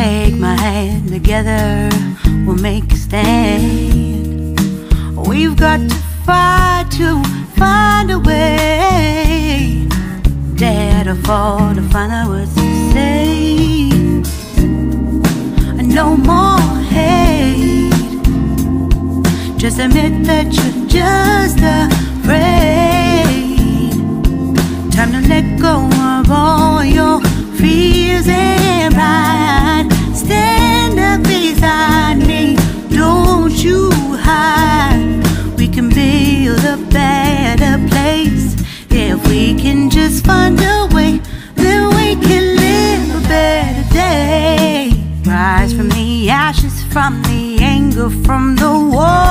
Take my hand together, we'll make a stand. We've got to fight to find a way. Dare to fall to find out what to say. No more hate. Just admit that you're just afraid. Time to let go of all better place we can just find a way. We can live a better day. Rise from the ashes, from the anger, from the war.